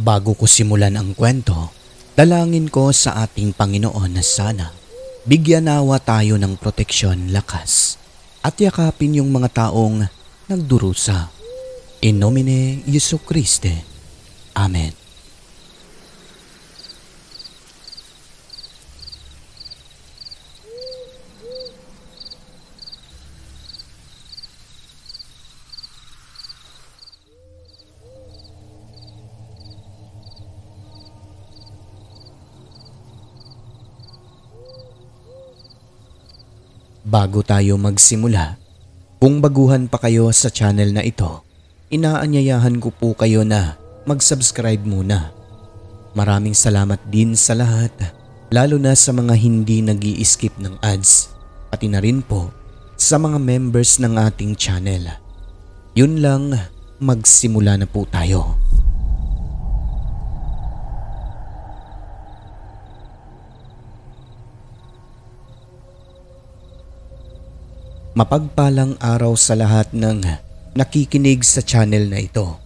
Bago ko simulan ang kwento, dalangin ko sa ating Panginoon na sana bigyan nawa tayo ng proteksyon lakas at yakapin yung mga taong nagdurusa. In nomine Yesu Christe. Amen. Bago tayo magsimula, kung baguhan pa kayo sa channel na ito, inaanyayahan ko po kayo na mag-subscribe muna. Maraming salamat din sa lahat, lalo na sa mga hindi nag skip ng ads, pati na rin po sa mga members ng ating channel. Yun lang, magsimula na po tayo. Mapagpalang araw sa lahat ng nakikinig sa channel na ito.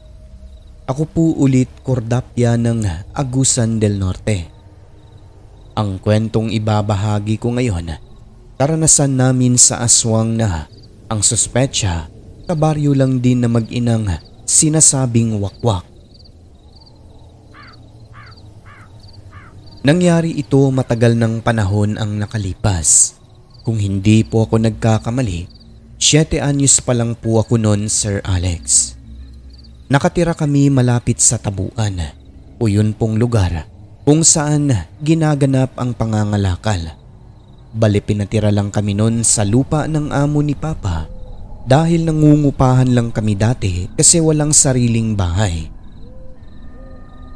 Ako po ulit Cordapia ng Agusan del Norte. Ang kwentong ibabahagi ko ngayon, karanasan namin sa aswang na ang suspetsya kabaryo lang din na mag-inang sinasabing wakwak. Nangyari ito matagal ng panahon ang nakalipas. Kung hindi po ako nagkakamali, 7 anyos pa lang po ako noon Sir Alex. Nakatira kami malapit sa tabuan o yun pong lugar kung saan ginaganap ang pangangalakal. Bali pinatira lang kami noon sa lupa ng amo ni Papa dahil nangungupahan lang kami dati kasi walang sariling bahay.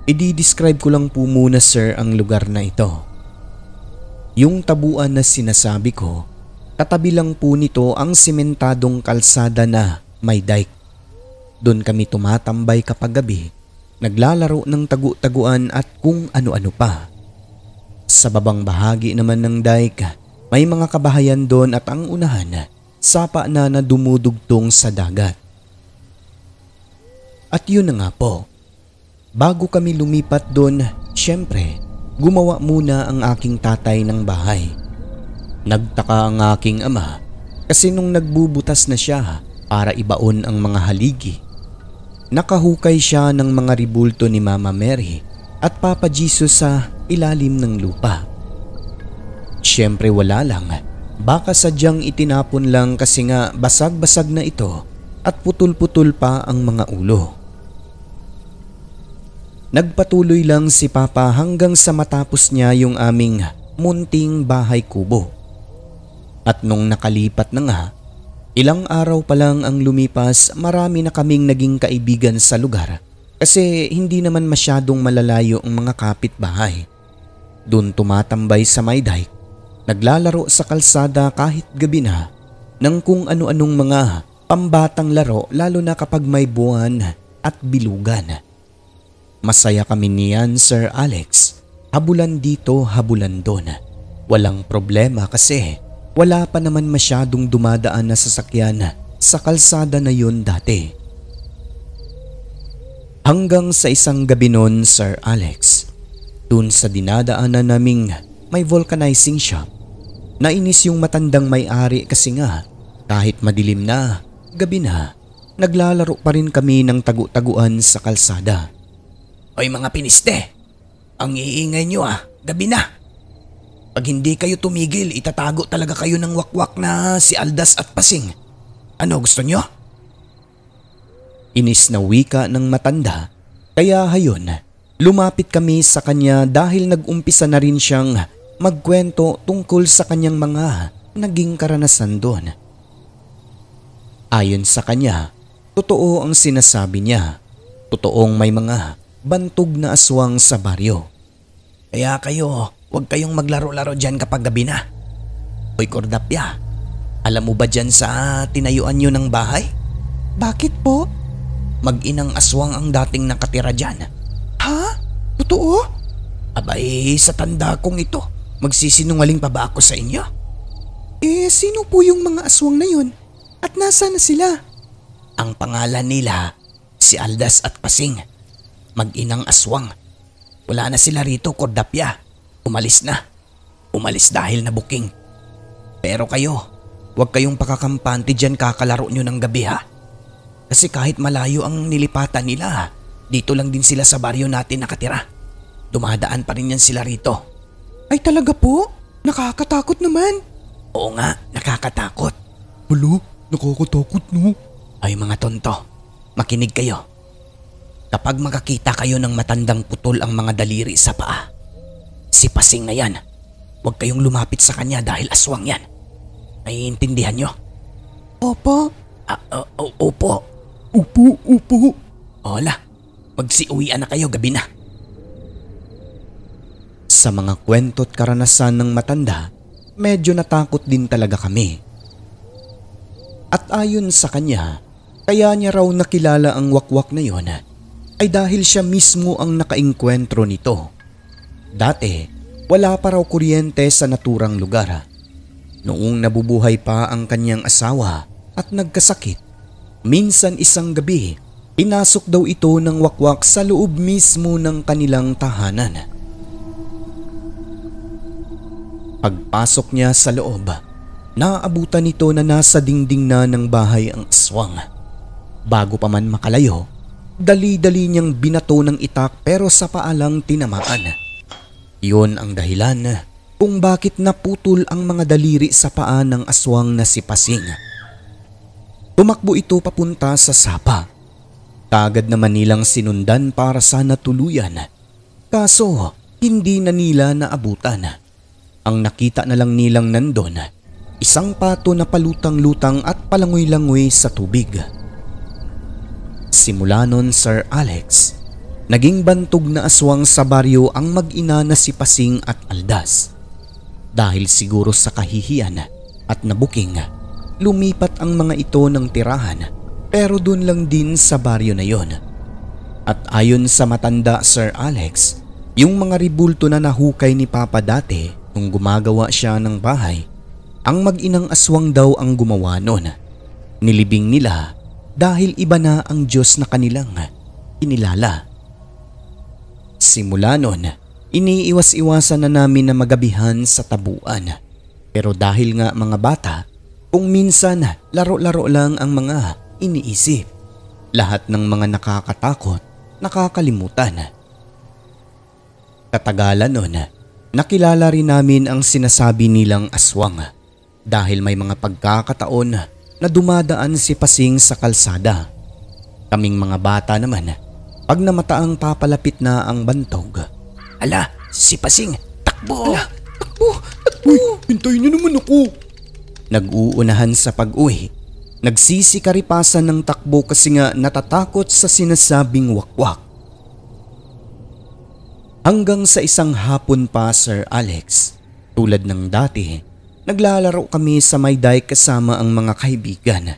I-describe ko lang po muna sir ang lugar na ito. Yung tabuan na sinasabi ko, katabi lang po nito ang simentadong kalsada na may dike. Doon kami tumatambay kapag gabi, naglalaro ng tagu-taguan at kung ano-ano pa. Sa babang bahagi naman ng dike, may mga kabahayan doon at ang unahan, sapa na na dumudugtong sa dagat. At yun na nga po, bago kami lumipat doon, syempre, gumawa muna ang aking tatay ng bahay. Nagtaka ang aking ama kasi nung nagbubutas na siya para ibaon ang mga haligi, nakahukay siya ng mga ribulto ni Mama Mary at Papa Jesus sa ilalim ng lupa. Siyempre wala lang, baka sadyang itinapon lang kasi nga basag-basag na ito at putol-putol pa ang mga ulo. Nagpatuloy lang si Papa hanggang sa matapos niya yung aming munting bahay kubo. At nung nakalipat na nga, ilang araw pa lang ang lumipas marami na kaming naging kaibigan sa lugar kasi hindi naman masyadong malalayo ang mga kapitbahay. Doon tumatambay sa may dike, naglalaro sa kalsada kahit gabi na ng kung ano-anong mga pambatang laro lalo na kapag may buwan at bilugan. Masaya kami niyan Sir Alex. Habulan dito, habulan doon. Walang problema kasi wala pa naman masyadong dumadaan na sasakyan sa kalsada na yun dati. Hanggang sa isang gabi noon Sir Alex, dun sa dinadaanan naming may vulcanizing shop, nainis yung matandang may-ari kasi nga kahit madilim na, gabi na, naglalaro pa rin kami ng tagu-taguan sa kalsada. Hoy mga piniste, ang iingay nyo ah, gabi na. Pag hindi kayo tumigil, itatago talaga kayo ng wakwak na si Aldas at Pasing. Ano gusto nyo? Inis na wika ng matanda, kaya hayon, lumapit kami sa kanya dahil nag-umpisa na rin siyang magkwento tungkol sa kanyang mga naging karanasan doon. Ayon sa kanya, totoo ang sinasabi niya. Totoong may mga bantog na aswang sa baryo. Kaya kayo, huwag kayong maglaro-laro dyan kapag gabi na. Hoy Kordapya, alam mo ba dyan sa tinayuan nyo ng bahay? Bakit po? Mag-inang aswang ang dating nakatira dyan. Ha? Totoo? Abay, sa tanda kong ito, magsisinungaling pa ba ako sa inyo? Eh, sino po yung mga aswang na yun? At nasa na sila? Ang pangalan nila, si Aldas at Pasing. Mag-inang aswang. Wala na sila rito, Kordapya. Umalis na. Umalis dahil na booking. Pero kayo, huwag kayong pakakampante dyan kakalaro nyo ng gabi ha. Kasi kahit malayo ang nilipatan nila, dito lang din sila sa baryo natin nakatira. Dumadaan pa rin yan sila rito. Ay talaga po? Nakakatakot naman. Oo nga, nakakatakot. Hala, nakakatakot no. Ay mga tonto, makinig kayo. Kapag makakita kayo ng matandang putol ang mga daliri sa paa, si Pasing na yan. Huwag kayong lumapit sa kanya dahil aswang yan. Naiintindihan nyo? Opo. Ah, o- o- opo. Upo, upo. Hola, magsiuwian na kayo gabi na. Sa mga kwento't karanasan ng matanda, medyo natakot din talaga kami. At ayon sa kanya, kaya niya raw nakilala ang wakwak na yon ay dahil siya mismo ang nakainkwentro nito. Dati, wala pa raw kuryente sa naturang lugar. Noong nabubuhay pa ang kanyang asawa at nagkasakit, minsan isang gabi, pinasok daw ito ng wakwak sa loob mismo ng kanilang tahanan. Pagpasok niya sa loob, naabutan nito na nasa dingding na ng bahay ang aswang. Bago pa man makalayo, dali-dali niyang binato ng itak pero sa paalang tinamaan. Iyon ang dahilan kung bakit naputol ang mga daliri sa paa ng aswang na si Pasing. Tumakbo ito papunta sa sapa. Kagad naman nilang sinundan para sana tuluyan. Kaso hindi na nila naabutan. Ang nakita na lang nilang nandon, isang pato na palutang-lutang at palangoy-langoy sa tubig. Simula nun Sir Alex, naging bantog na aswang sa baryo ang mag-ina na si Pasing at Aldas. Dahil siguro sa kahihiyan at nabuking, lumipat ang mga ito ng tirahan pero dun lang din sa baryo na yon. At ayon sa matanda Sir Alex, yung mga ribulto na nahukay ni Papa dati nung gumagawa siya ng bahay, ang mag-inang aswang daw ang gumawa nun. Nilibing nila dahil iba na ang Diyos na kanilang inilala. Simula nun, iniiwas-iwasan na namin na magabihan sa tabuan. Pero dahil nga mga bata, kung minsan laro-laro lang ang mga iniisip. Lahat ng mga nakakatakot, nakakalimutan. Katagalan nun, nakilala rin namin ang sinasabi nilang aswang dahil may mga pagkakataon na dumadaan si Pasing sa kalsada. Kaming mga bata naman, pag namataang papalapit na ang bantog, Ala, si Pasing, takbo! Ala, takbo, takbo. Uy, hintayin niyo naman ako. nag-uunahan sa pag-uwi. Nagsisikaripasan ng takbo kasi nga natatakot sa sinasabing wakwak. Hanggang sa isang hapon pa Sir Alex, tulad ng dati, naglalaro kami sa may dike kasama ang mga kaibigan.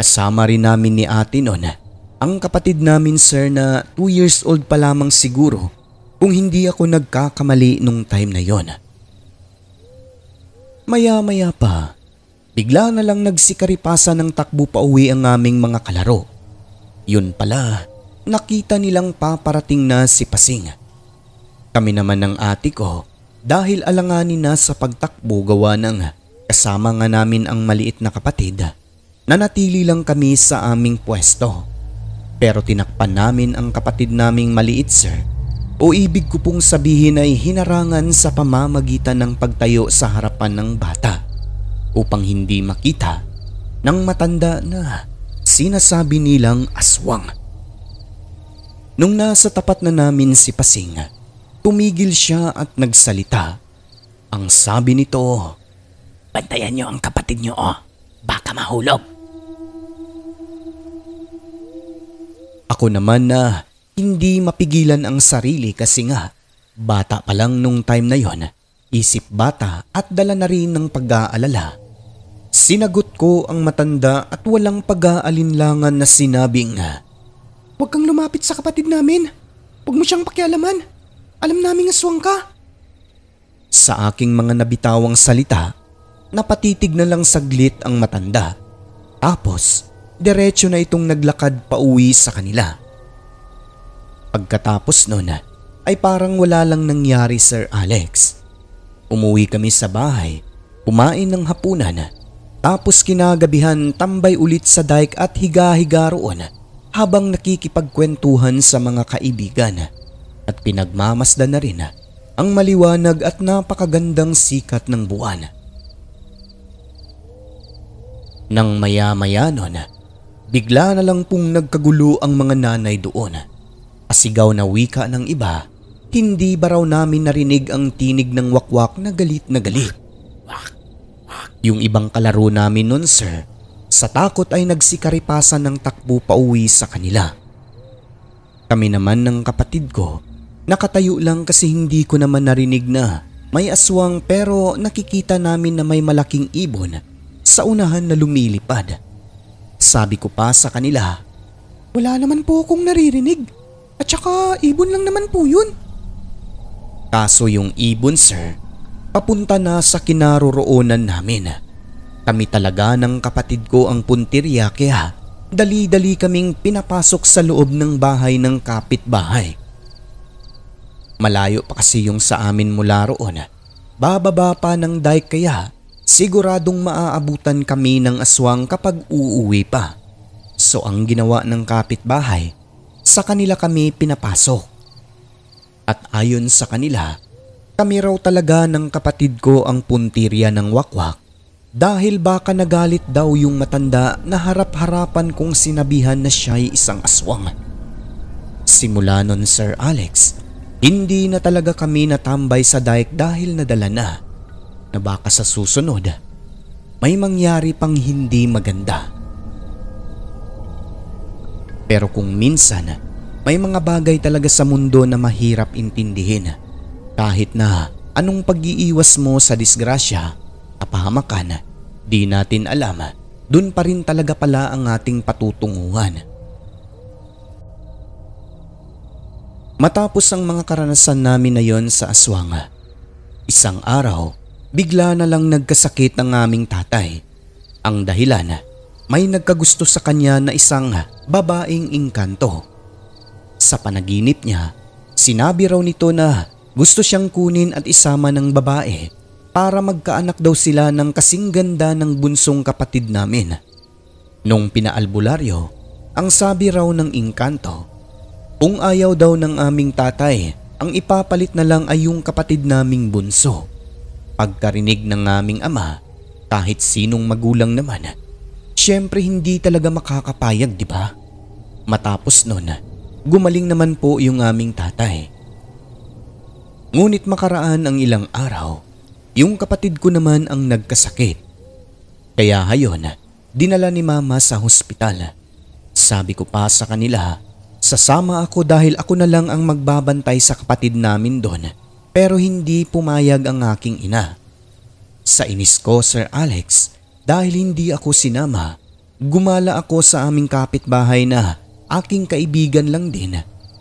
Kasama rin namin ni ate noon ang kapatid namin sir na 2 years old pa lamang siguro kung hindi ako nagkakamali nung time na yon. Maya-maya pa, bigla na lang nagsikaripasan ng takbo pa uwi ang aming mga kalaro. Yun pala, nakita nilang paparating na si Pasing. Kami naman ng ate ko dahil alanganin na sa pagtakbo gawa ng kasama nga namin ang maliit na kapatid. Nanatili lang kami sa aming pwesto. Pero tinakpan namin ang kapatid naming maliit sir o ibig ko pong sabihin ay hinarangan sa pamamagitan ng pagtayo sa harapan ng bata upang hindi makita ng matanda na sinasabi nilang aswang. Nung nasa tapat na namin si Pasing, tumigil siya at nagsalita. Ang sabi nito, Bantayan niyo ang kapatid niyo, oh. Baka mahulog. Ako naman na hindi mapigilan ang sarili kasi nga bata pa lang nung time na yon, isip bata at dala na rin ng pag-aalala. Sinagot ko ang matanda at walang pag-aalinlangan na sinabing Huwag kang lumapit sa kapatid namin. Huwag mo siyang pakialaman. Alam naming aswang ka. Sa aking mga nabitawang salita, napatitig na lang saglit ang matanda. Tapos, diretso na itong naglakad pa uwi sa kanila. Pagkatapos nun ay parang wala lang nangyari Sir Alex. Umuwi kami sa bahay, kumain ng hapunan, tapos kinagabihan tambay ulit sa dike at higa-higa roon habang nakikipagkwentuhan sa mga kaibigan at pinagmamasdan na rin ang maliwanag at napakagandang sikat ng buwan. Nang maya-maya nun, bigla na lang pong nagkagulo ang mga nanay doon. Asigaw na wika ng iba hindi ba raw namin narinig ang tinig ng wakwak na galit na galit? Yung ibang kalaro namin nun sir, sa takot ay nagsikaripasan ng takbo pauwi sa kanila. Kami naman ng kapatid ko, nakatayo lang kasi hindi ko naman narinig na may aswang pero nakikita namin na may malaking ibon sa unahan na lumilipad. Sabi ko pa sa kanila, Wala naman po akong naririnig. At saka ibon lang naman po yun. Kaso yung ibon sir, papunta na sa kinaroroonan namin. Kami talaga ng kapatid ko ang puntirya kaya dali-dali kaming pinapasok sa loob ng bahay ng kapitbahay. Malayo pa kasi yung sa amin mula roon. Bababa pa ng dike kaya siguradong maaabutan kami ng aswang kapag uuwi pa. So ang ginawa ng kapitbahay, sa kanila kami pinapasok. At ayon sa kanila, kami raw talaga ng kapatid ko ang puntirya ng wakwak dahil baka nagalit daw yung matanda na harap-harapan kong sinabihan na siya'y isang aswang. Simula nun Sir Alex, hindi na talaga kami natambay sa dike dahil nadala na na baka sa susunod may mangyari pang hindi maganda. Pero kung minsan may mga bagay talaga sa mundo na mahirap intindihin. Kahit na anong pag-iiwas mo sa disgrasya, kapahamakan, di natin alam, dun pa rin talaga pala ang ating patutunguhan. Matapos ang mga karanasan namin na yon sa aswang, isang araw, bigla na lang nagkasakit ang aming tatay. Ang dahilan, may nagkagusto sa kanya na isang babaeng inkanto. Sa panaginip niya, sinabi raw nito na gusto siyang kunin at isama ng babae para magkaanak daw sila ng kasing ganda ng bunsong kapatid namin. Nung pinaalbularyo, ang sabi raw ng inkanto, kung ayaw daw ng aming tatay, ang ipapalit na lang ay yung kapatid naming bunso. Pagkarinig ng aming ama, kahit sinong magulang naman, syempre hindi talaga makakapayag, di ba? Matapos nun, Gumaling naman po yung aming tatay. Ngunit makaraan ang ilang araw, yung kapatid ko naman ang nagkasakit. Kaya hayon, dinala ni mama sa hospital. Sabi ko pa sa kanila, sasama ako dahil ako na lang ang magbabantay sa kapatid namin doon pero hindi pumayag ang aking ina. Sa inis ko Sir Alex dahil hindi ako sinama, gumala ako sa aming kapitbahay na aking kaibigan lang din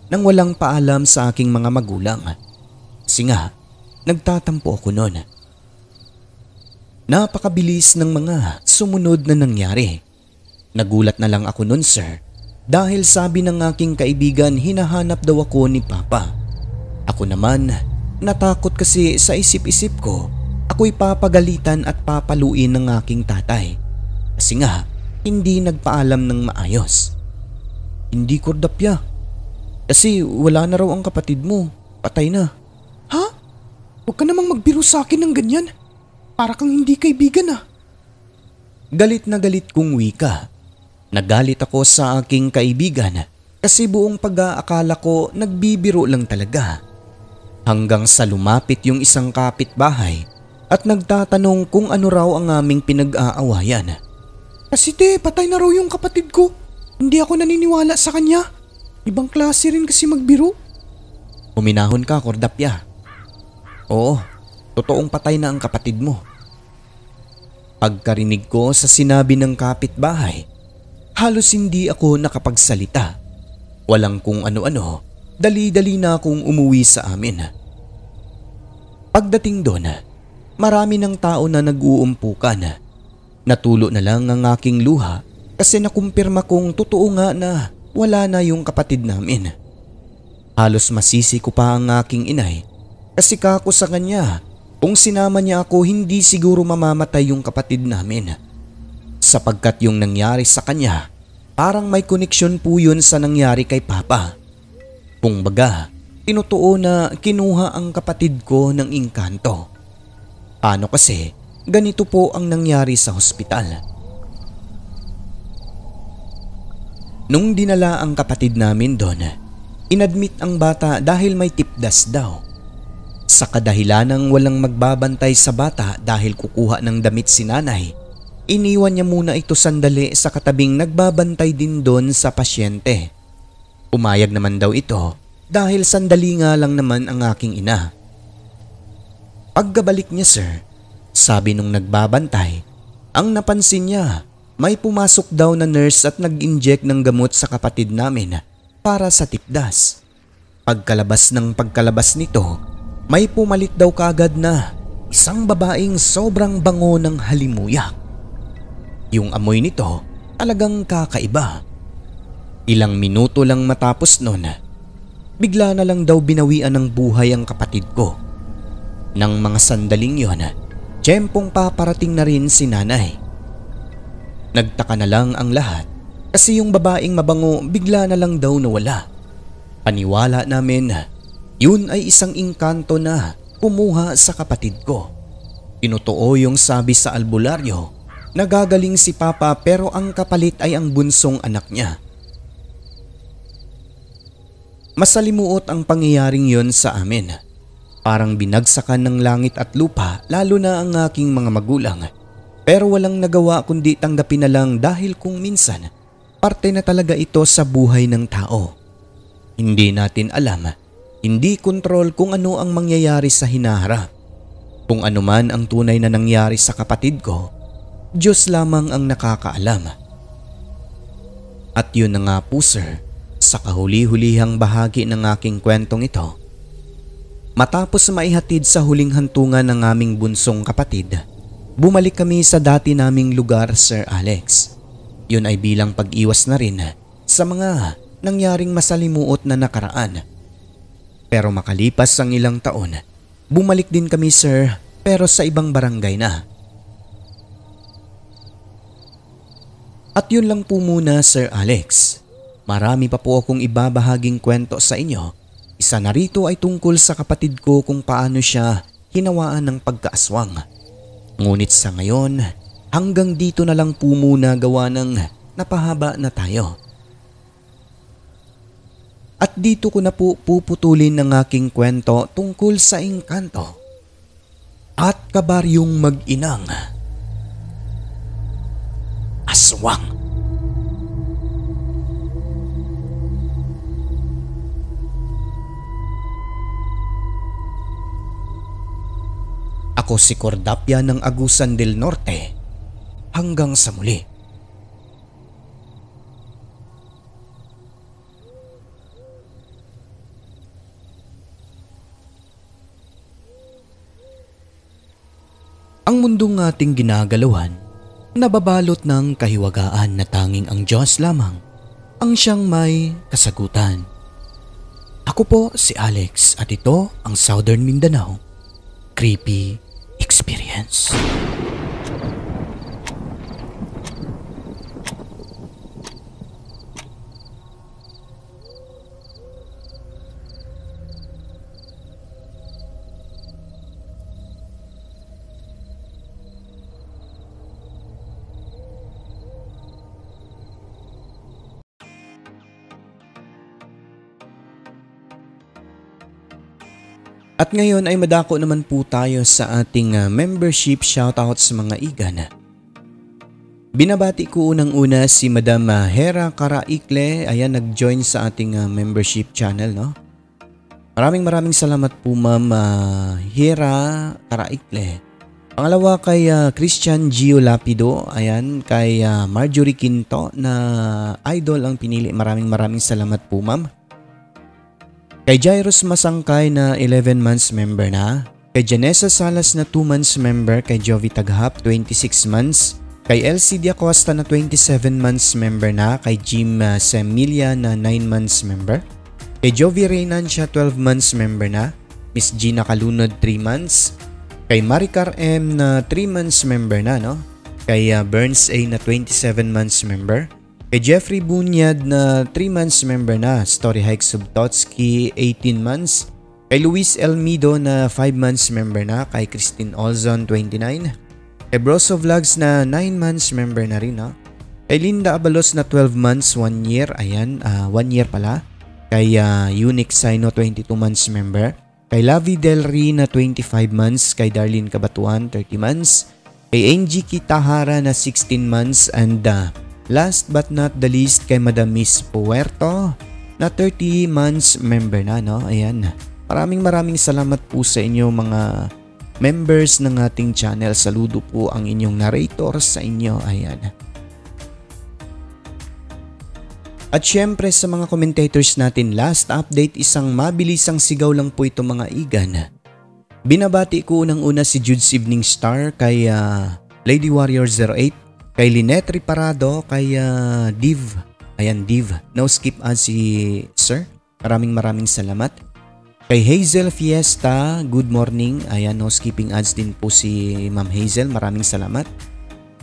nang walang paalam sa aking mga magulang. Kasi nga, nagtatampo ako noon. Napakabilis ng mga sumunod na nangyari. Nagulat na lang ako noon sir dahil sabi ng aking kaibigan hinahanap daw ako ni Papa. Ako naman, natakot kasi sa isip-isip ko ako'y papagalitan at papaluin ng aking tatay. Kasi nga, hindi nagpaalam ng maayos. Hindi kordapya. Kasi wala na raw ang kapatid mo. Patay na. Ha? Huwag ka namang magbiro sa akin ng ganyan. Para kang hindi kaibigan ah. Galit na galit kong wika. Nagalit ako sa aking kaibigan kasi buong pag-aakala ko nagbibiro lang talaga. Hanggang sa lumapit yung isang kapitbahay at nagtatanong kung ano raw ang aming pinag-aawayan. Kasi te, patay na raw yung kapatid ko. Hindi ako naniniwala sa kanya. Ibang klase rin kasi magbiro. Uminahon ka, Kordapya. Oo, totoong patay na ang kapatid mo. Pagkarinig ko sa sinabi ng kapitbahay, halos hindi ako nakapagsalita. Walang kung ano-ano, dali-dali na akong umuwi sa amin. Pagdating doon, marami ng tao na nag-uumpukan. Natulo na lang ang aking luha kasi nakumpirma kong totoo nga na wala na yung kapatid namin. Halos masisi ko pa ang aking inay kasi kako sa kanya kung sinama niya ako hindi siguro mamamatay yung kapatid namin. Sapagkat yung nangyari sa kanya parang may koneksyon po yun sa nangyari kay Papa. Kung baga, tinutuo na kinuha ang kapatid ko ng inkanto. Paano kasi ganito po ang nangyari sa hospital. Nung dinala ang kapatid namin doon, Inadmit ang bata dahil may tipdas daw. Sa kadahilan ng walang magbabantay sa bata dahil kukuha ng damit si nanay, iniwan niya muna ito sandali sa katabing nagbabantay din doon sa pasyente. Umayag naman daw ito dahil sandali nga lang naman ang aking ina. Pagkabalik niya sir, sabi nung nagbabantay, ang napansin niya may pumasok daw na nurse at nag-inject ng gamot sa kapatid namin para sa tipdas. Pagkalabas ng pagkalabas nito, may pumalit daw kagad na isang babaeng sobrang bango ng halimuyak. Yung amoy nito talagang kakaiba. Ilang minuto lang matapos nun, bigla na lang daw binawian ng buhay ang kapatid ko. Nang mga sandaling yon, tiyempong paparating na rin si nanay. Nagtaka na lang ang lahat kasi yung babaeng mabango bigla na lang daw nawala. Paniwala namin, yun ay isang inkanto na kumuha sa kapatid ko. Tinutuo yung sabi sa albularyo, nagagaling si Papa pero ang kapalit ay ang bunsong anak niya. Masalimuot ang pangyayaring yon sa amin. Parang binagsakan ng langit at lupa lalo na ang aking mga magulang. Pero walang nagawa kundi tanggapin na lang dahil kung minsan Parte na talaga ito sa buhay ng tao. Hindi natin alam, hindi kontrol kung ano ang mangyayari sa hinaharap. Kung ano man ang tunay na nangyari sa kapatid ko, Diyos lamang ang nakakaalam. At yun na nga po sir, sa kahuli-hulihang bahagi ng aking kwentong ito. Matapos maihatid sa huling hantungan ng aming bunsong kapatid, bumalik kami sa dati naming lugar Sir Alex. Yun ay bilang pag-iwas na rin sa mga nangyaring masalimuot na nakaraan. Pero makalipas ang ilang taon, bumalik din kami sir pero sa ibang barangay na. At yun lang po muna Sir Alex. Marami pa po akong ibabahaging kwento sa inyo. Isa na rito ay tungkol sa kapatid ko kung paano siya hinawaan ng pagkaaswang. Ngunit sa ngayon Hanggang dito na lang po muna gawa ng napahaba na tayo. At dito ko na po puputulin ng aking kwento tungkol sa engkanto at kabaryong mag-inang aswang. Ako si Cordapia ng Agusan del Norte hanggang sa muli. Ang mundong ating ginagalawan, nababalot ng kahiwagaan na tanging ang Diyos lamang ang siyang may kasagutan. Ako po si Alex at ito ang Southern Mindanao Creepy Experience. At ngayon ay madako naman po tayo sa ating uh, membership shoutout sa mga igan. Binabati ko unang-una si Madam uh, Hera Karaikle, ayan nag-join sa ating uh, membership channel no. Maraming maraming salamat po Ma'am Hera Karaikle. Pangalawa kay Christian Gio Lapido, ayan kay Marjorie Quinto na idol ang pinili. Maraming maraming salamat po Ma'am. Kay Jairus Masangkay na 11 months member na, kay Janessa Salas na 2 months member, kay Jovi Taghap 26 months, kay LC Diacosta na 27 months member na, kay Jim uh, Semilia na 9 months member, Kay Jovi Reynancia 12 months member na. Miss Gina Kalunod 3 months. Kay Maricar M na 3 months member na no. Kay uh, Burns A na 27 months member. Kay Jeffrey Bunyad na 3 months member na. Story Hike Subtotsky 18 months. Kay Luis Elmido na 5 months member na. Kay Christine Olzon 29. Kay Broso Vlogs na 9 months member na rin no. Kay Linda Abalos na 12 months, 1 year. Ayan, 1 uh, year pala. Kay uh, Unique Sino 22 months member. Kay Lavi Del Rey na 25 months. Kay Darlene Kabatuan 30 months. Kay Angie Kitahara na 16 months. And uh, last but not the least kay Madam Miss Puerto na 30 months member na. No? Ayan. Maraming maraming salamat po sa inyo mga members ng ating channel. Saludo po ang inyong narrator sa inyo. Ayan. At syempre sa mga commentators natin, last update isang mabilisang sigaw lang po ito mga igan. Binabati ko unang-una si Jude's Evening Star kay uh, Lady Warrior 08, kay Lynette Riparado, kay uh, Div. Ayan, Div. No skip ads si Sir. Maraming maraming salamat. Kay Hazel Fiesta, good morning. Ayan, no skipping ads din po si Ma'am Hazel. Maraming salamat.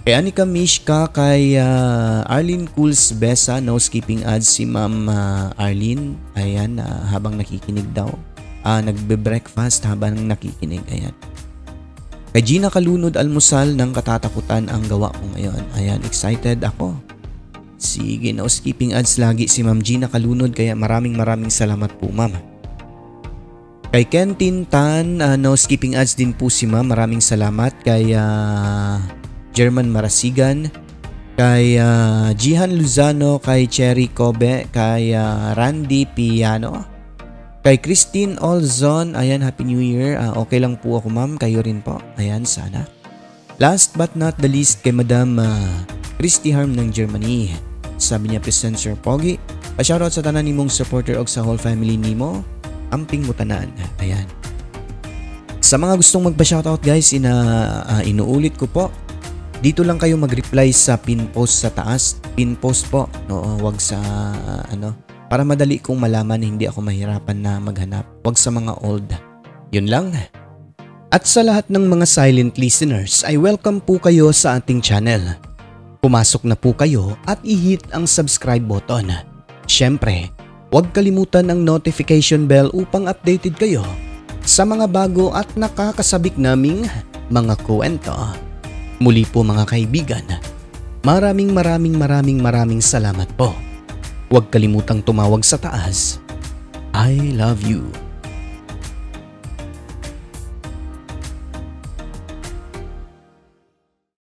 Kay Anika Mishka, kay uh, Arlene Cools Besa, no skipping ads si Ma'am uh, Arlene. Ayan, uh, habang nakikinig daw. Uh, nagbe-breakfast habang nakikinig. Ayan. Kay Gina Kalunod Almusal ng katatakutan ang gawa ko ngayon. Ayan, excited ako. Sige, no skipping ads lagi si Ma'am Gina Kalunod kaya maraming maraming salamat po ma'am. Kay Kentin Tan, uh, no skipping ads din po si ma'am. Maraming salamat. Kay uh, German Marasigan. Kay uh, Jihan Luzano. Kay Cherry Kobe. Kay uh, Randy Piano. Kay Christine Olzon. Ayan, Happy New Year. Uh, okay lang po ako ma'am. Kayo rin po. Ayan, sana. Last but not the least kay Madam uh, Christy Harm ng Germany. Sabi niya, Present Sir Pogi. Pa-shoutout sa tanan nimong supporter og sa whole family nimo amping mutanan. Ayan. Sa mga gustong magpa-shoutout guys, ina, uh, inuulit ko po. Dito lang kayo mag-reply sa pin post sa taas. Pin post po, no, wag sa uh, ano, para madali kong malaman hindi ako mahirapan na maghanap. Wag sa mga old. Yun lang. At sa lahat ng mga silent listeners ay welcome po kayo sa ating channel. Pumasok na po kayo at i-hit ang subscribe button. Siyempre, Huwag kalimutan ang notification bell upang updated kayo sa mga bago at nakakasabik naming mga kwento. Muli po mga kaibigan, maraming maraming maraming maraming salamat po. Huwag kalimutang tumawag sa taas. I love you.